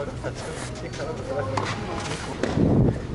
行くからこそだね。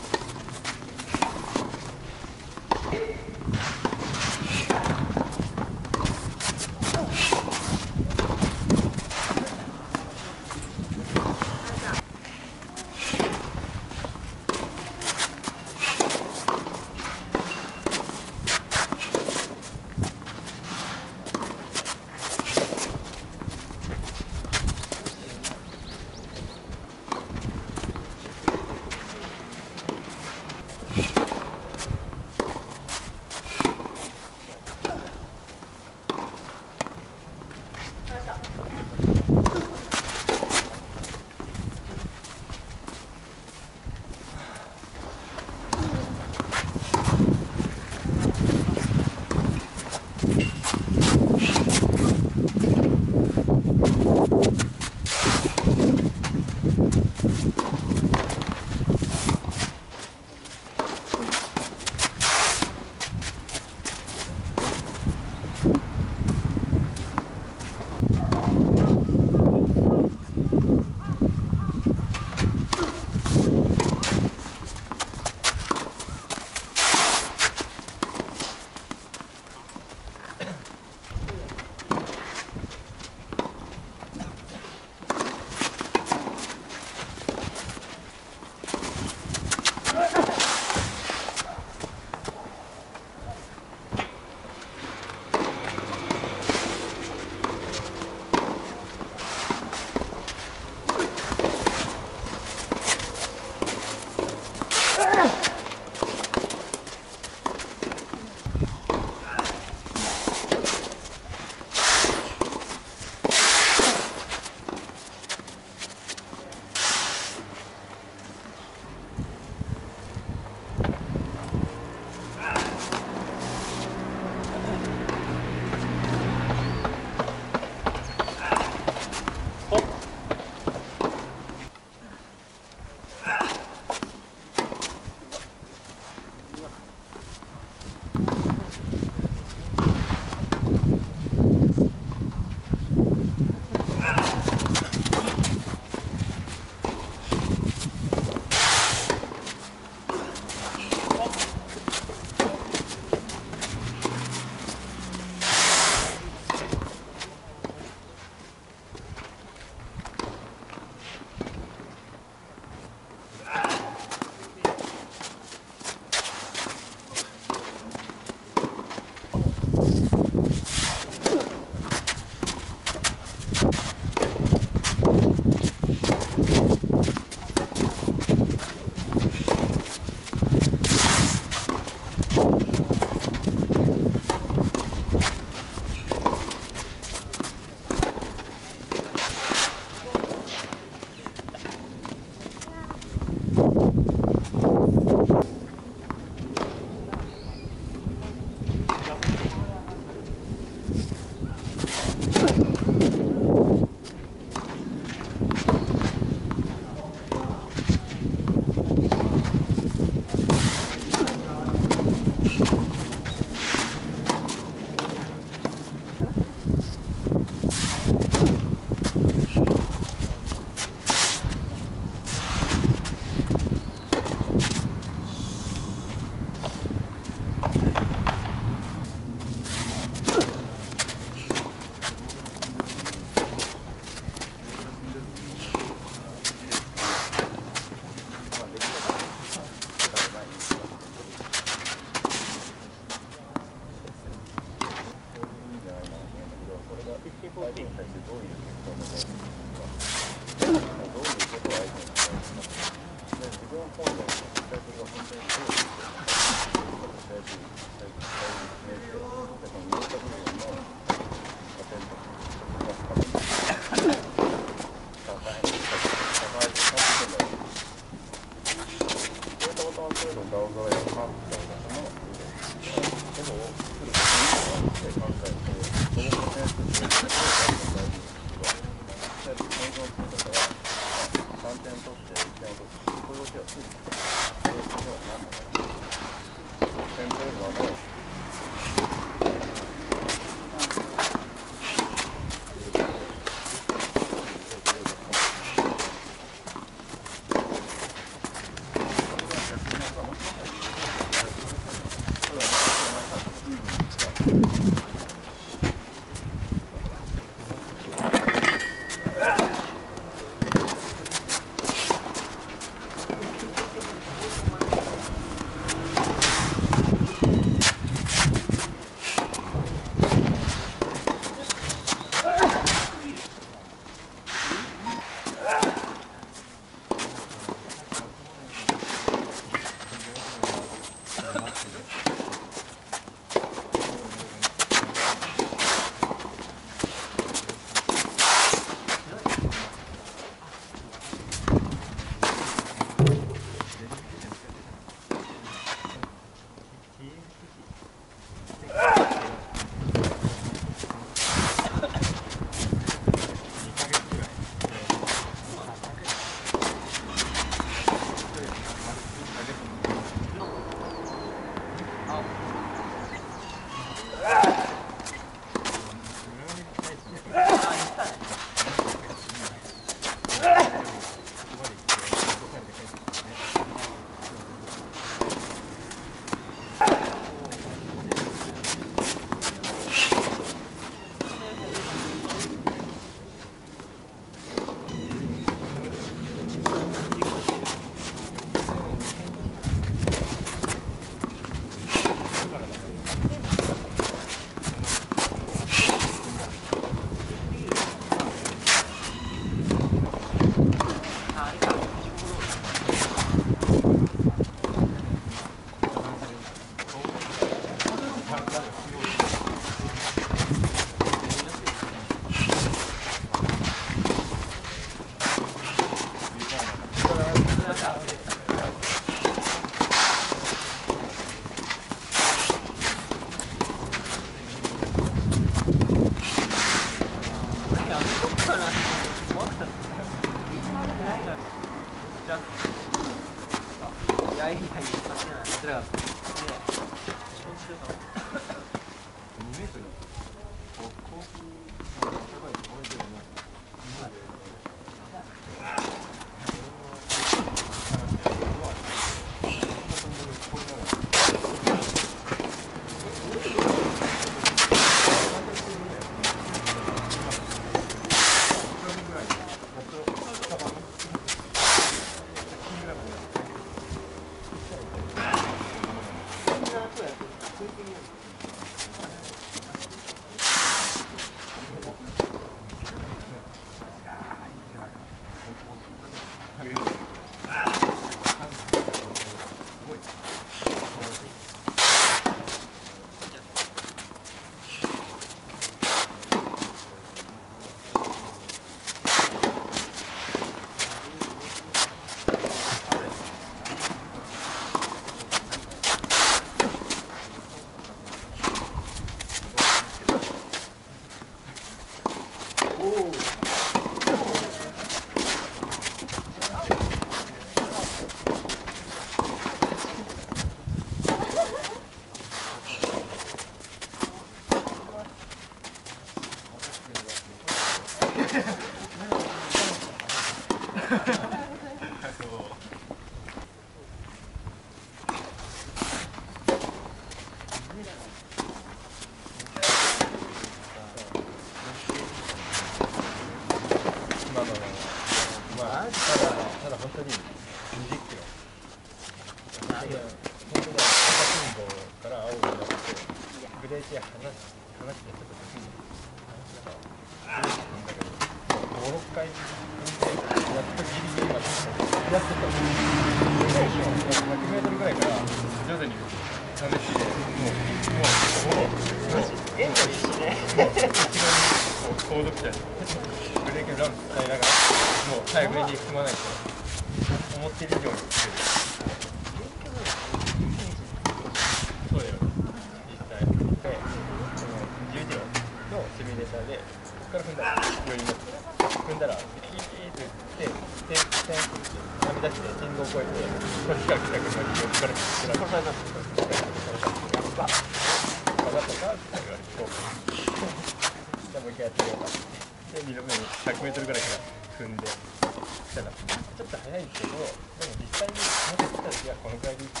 やこのくらいでいいか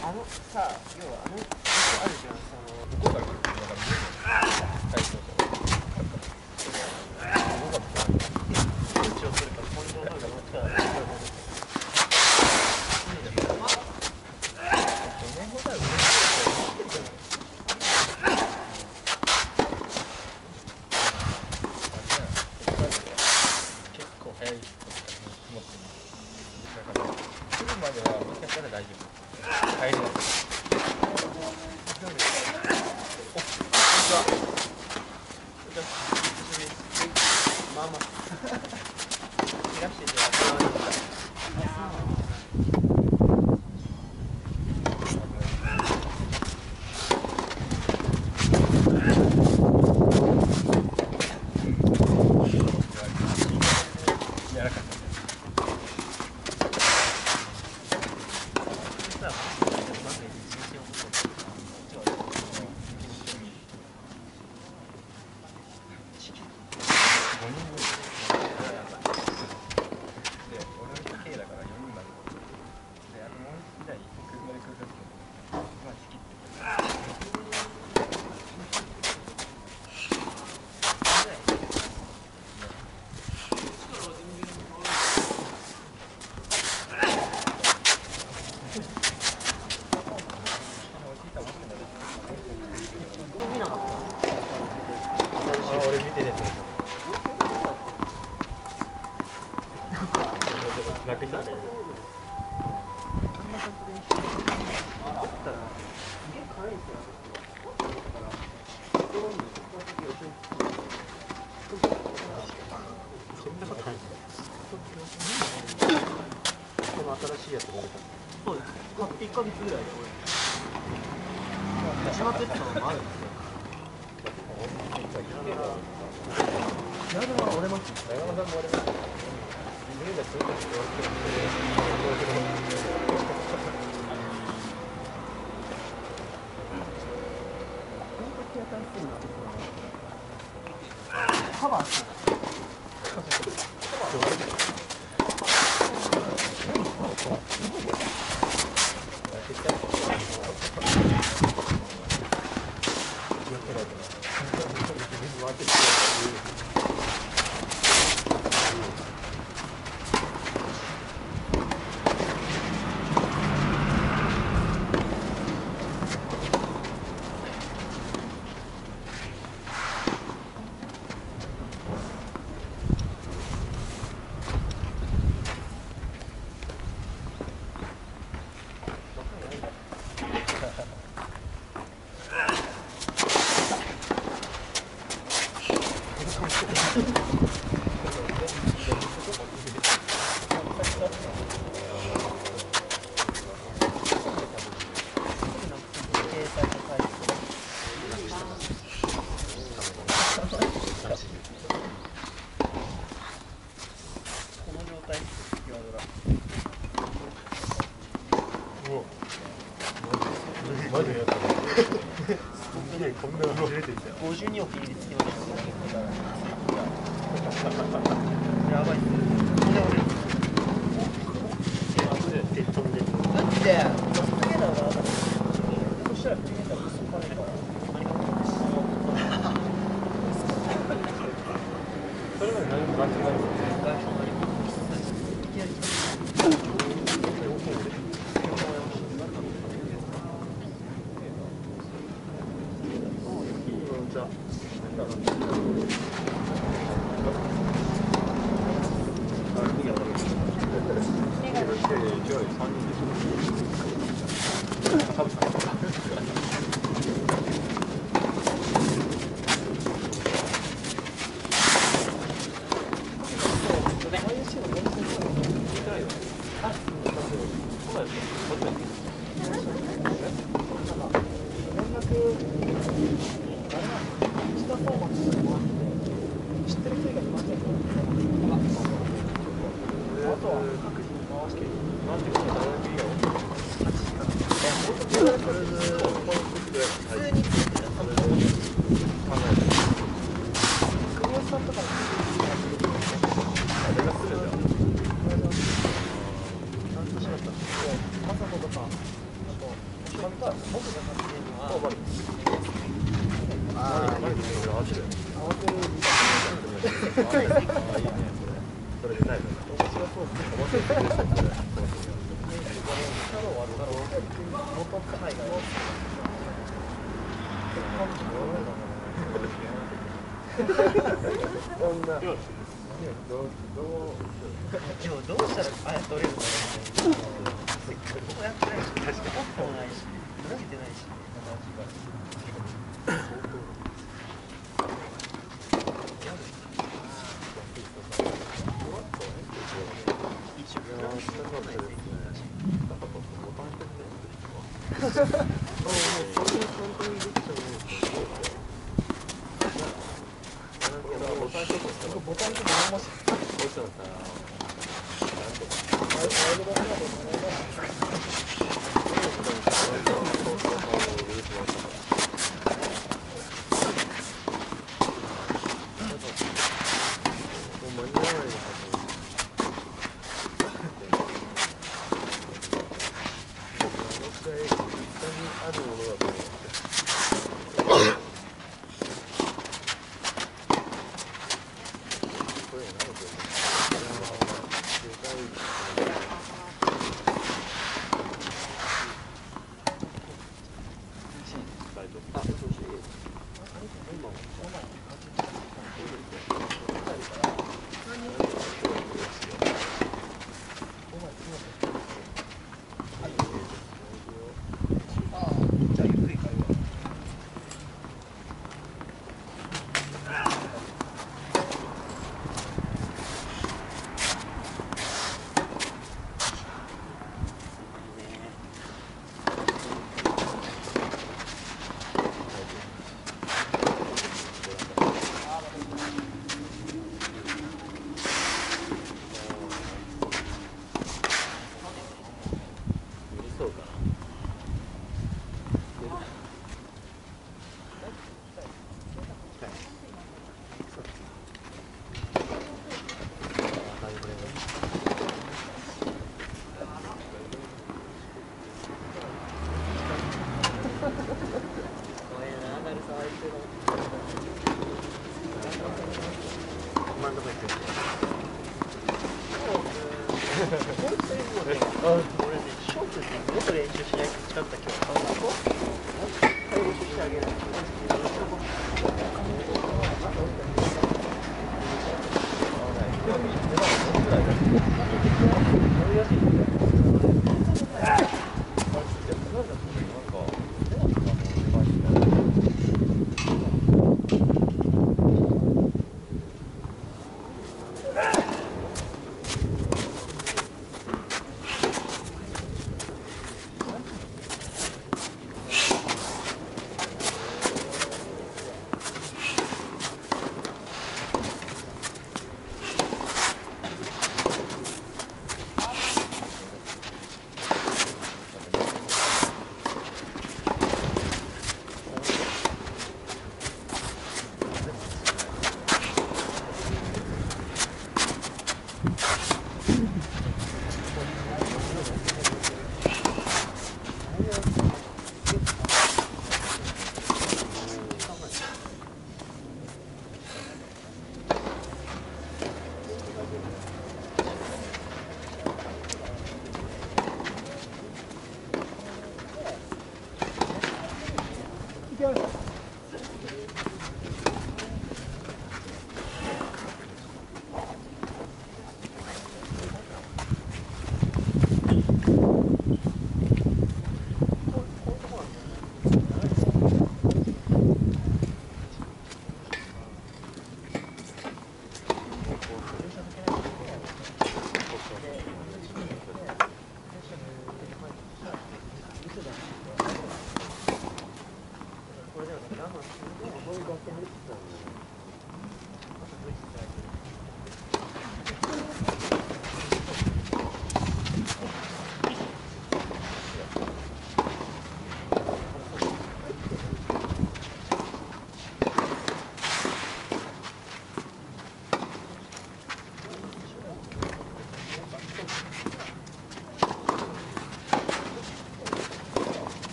なあのさ要はあのあるじゃんその向こうから来る車が見えるはいそうそう。なくした